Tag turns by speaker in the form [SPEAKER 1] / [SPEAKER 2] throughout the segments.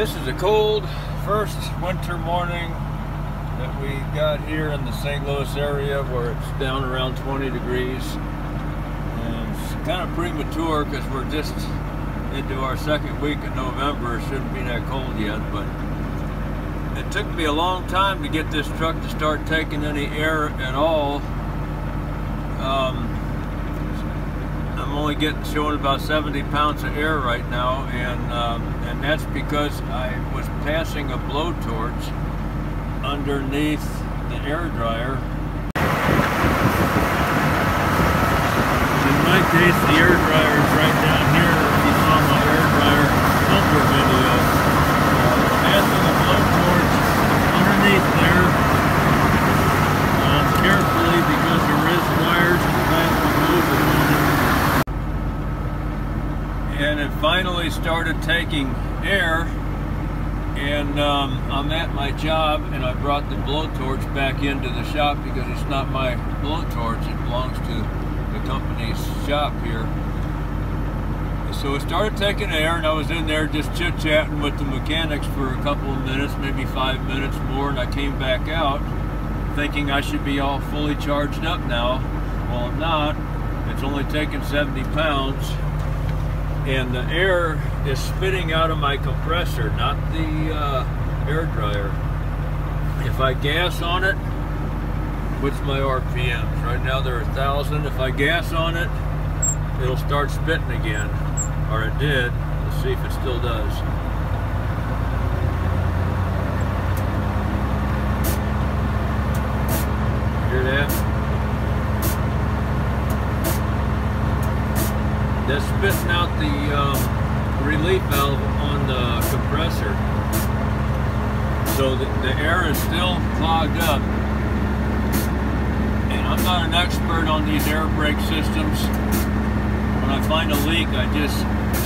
[SPEAKER 1] This is a cold first winter morning that we got here in the St. Louis area where it's down around 20 degrees. And it's kind of premature because we're just into our second week of November. It shouldn't be that cold yet, but it took me a long time to get this truck to start taking any air at all. Um, I'm only getting showing about 70 pounds of air right now, and um, and that's because I was passing a blowtorch underneath the air dryer. In my case, the air dryer is right down here. If you saw my air dryer filter video, uh, passing a blowtorch underneath there uh, carefully because there is wires and plastic movement on it. And started taking air and um, I'm at my job and I brought the blowtorch back into the shop because it's not my blowtorch, it belongs to the company's shop here. So it started taking air and I was in there just chit-chatting with the mechanics for a couple of minutes, maybe five minutes more, and I came back out thinking I should be all fully charged up now. Well, I'm not. It's only taken 70 pounds and the air is spitting out of my compressor, not the uh, air dryer. If I gas on it, what's my RPMs? Right now they're a thousand. If I gas on it, it'll start spitting again, or it did. Let's see if it still does. Hear that? That's spitting out the um, relief valve on the compressor. So the, the air is still clogged up. And I'm not an expert on these air brake systems. When I find a leak, I just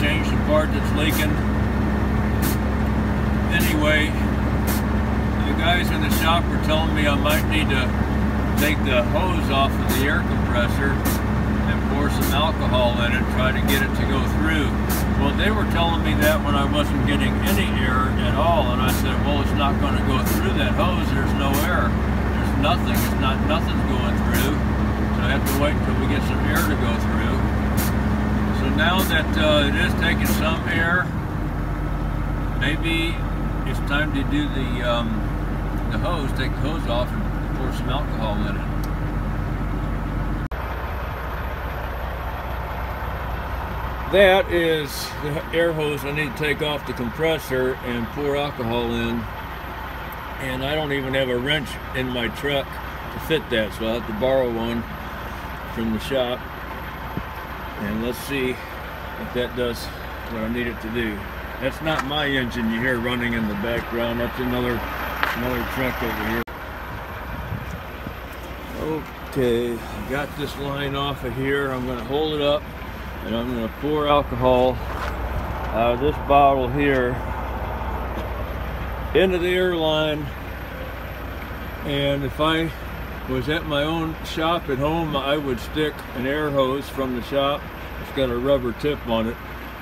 [SPEAKER 1] change the part that's leaking. Anyway, the guys in the shop were telling me I might need to take the hose off of the air compressor and pour some alcohol in it, try to get it to go through. Well, they were telling me that when I wasn't getting any air at all, and I said, well, it's not going to go through that hose. There's no air. There's nothing. It's not nothing's going through. So I have to wait until we get some air to go through. So now that uh, it is taking some air, maybe it's time to do the um, the hose, take the hose off, and pour some alcohol in it. That is the air hose I need to take off the compressor and pour alcohol in. And I don't even have a wrench in my truck to fit that, so I'll have to borrow one from the shop. And let's see if that does what I need it to do. That's not my engine you hear running in the background. That's another another truck over here. Okay, I got this line off of here. I'm going to hold it up and I'm to pour alcohol out of this bottle here into the air line and if I was at my own shop at home I would stick an air hose from the shop. It's got a rubber tip on it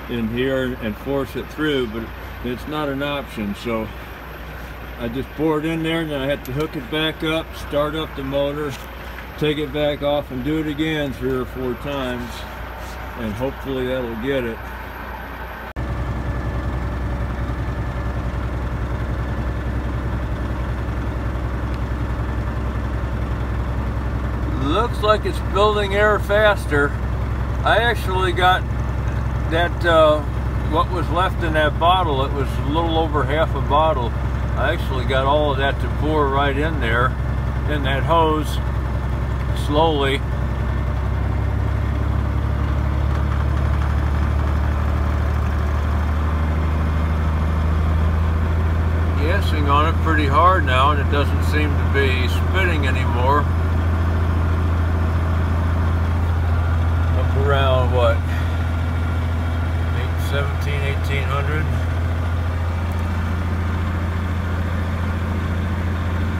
[SPEAKER 1] in here and force it through but it's not an option. So I just pour it in there and then I have to hook it back up start up the motor take it back off and do it again three or four times and hopefully that'll get it. Looks like it's building air faster. I actually got that, uh, what was left in that bottle, it was a little over half a bottle. I actually got all of that to pour right in there in that hose slowly gassing on it pretty hard now and it doesn't seem to be spitting anymore. Up around what? 17, 1800.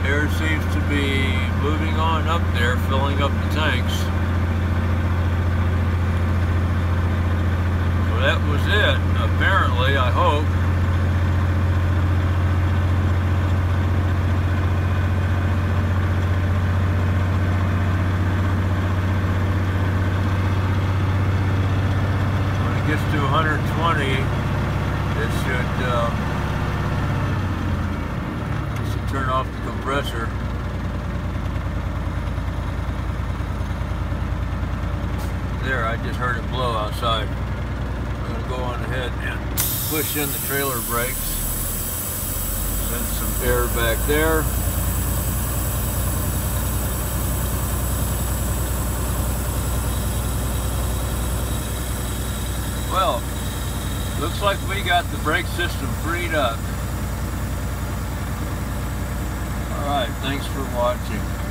[SPEAKER 1] Air seems to be moving on up there, filling up the tanks. So that was it, apparently, I hope. gets to 120, it should, um, it should turn off the compressor. There, I just heard it blow outside. I'm going to go on ahead and push in the trailer brakes. Send some air back there. Well, looks like we got the brake system freed up. Alright, thanks for watching.